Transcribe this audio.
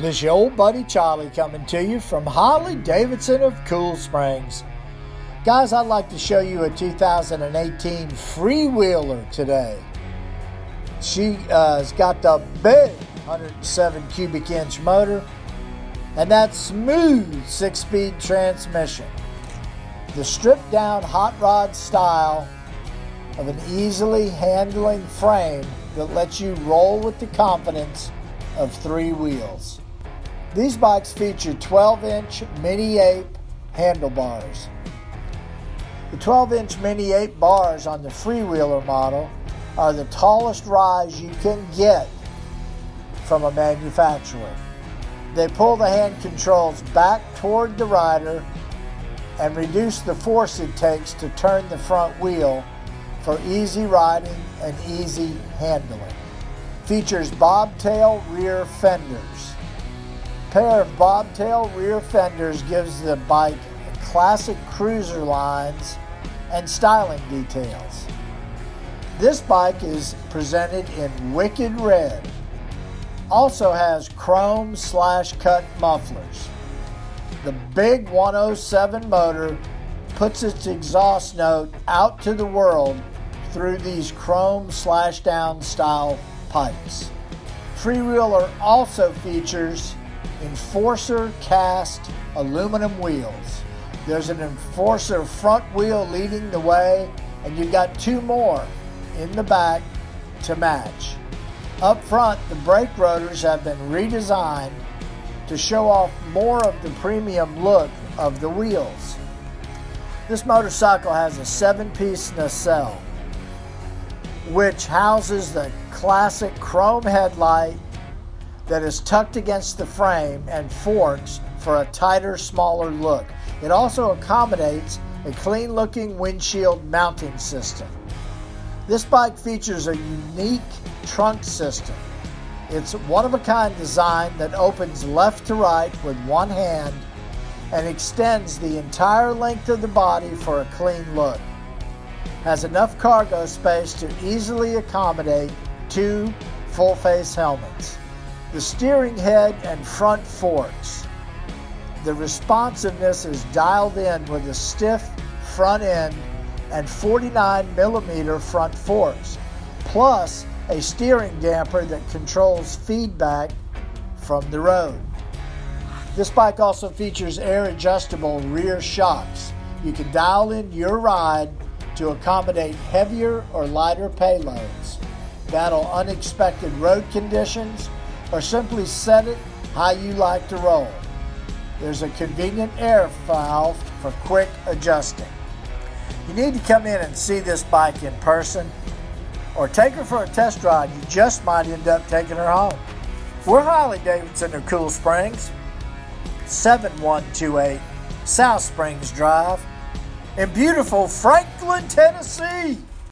This is your old buddy Charlie coming to you from Harley Davidson of Cool Springs. Guys, I'd like to show you a 2018 freewheeler today. She uh, has got the big 107 cubic inch motor and that smooth six speed transmission. The stripped down hot rod style of an easily handling frame that lets you roll with the confidence of three wheels. These bikes feature 12 inch Mini Ape handlebars. The 12 inch Mini Ape bars on the freewheeler model are the tallest rise you can get from a manufacturer. They pull the hand controls back toward the rider and reduce the force it takes to turn the front wheel for easy riding and easy handling. Features bobtail rear fenders. Pair of bobtail rear fenders gives the bike classic cruiser lines and styling details. This bike is presented in wicked red. Also has chrome slash cut mufflers. The big 107 motor puts its exhaust note out to the world through these chrome slash down style pipes. Freewheeler also features Enforcer cast aluminum wheels. There's an Enforcer front wheel leading the way, and you've got two more in the back to match. Up front, the brake rotors have been redesigned to show off more of the premium look of the wheels. This motorcycle has a seven piece nacelle which houses the classic chrome headlight that is tucked against the frame and forks for a tighter, smaller look. It also accommodates a clean looking windshield mounting system. This bike features a unique trunk system. It's one of a kind design that opens left to right with one hand and extends the entire length of the body for a clean look has enough cargo space to easily accommodate two full face helmets. The steering head and front forks. The responsiveness is dialed in with a stiff front end and 49 millimeter front forks, plus a steering damper that controls feedback from the road. This bike also features air adjustable rear shocks. You can dial in your ride to accommodate heavier or lighter payloads, battle unexpected road conditions, or simply set it how you like to roll. There's a convenient air valve for quick adjusting. You need to come in and see this bike in person or take her for a test ride. You just might end up taking her home. We're Harley Davidson of Cool Springs, 7128 South Springs Drive in beautiful Franklin, Tennessee.